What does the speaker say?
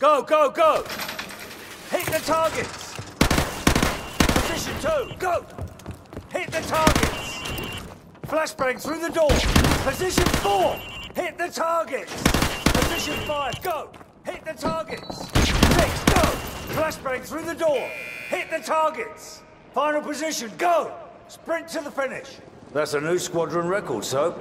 Go, go, go! Hit the targets! Position two, go! Hit the targets! Flashbang through the door! Position four! Hit the targets! Position five, go! Hit the targets! Six, go! Flashbang through the door! Hit the targets! Final position, go! Sprint to the finish! That's a new squadron record, so.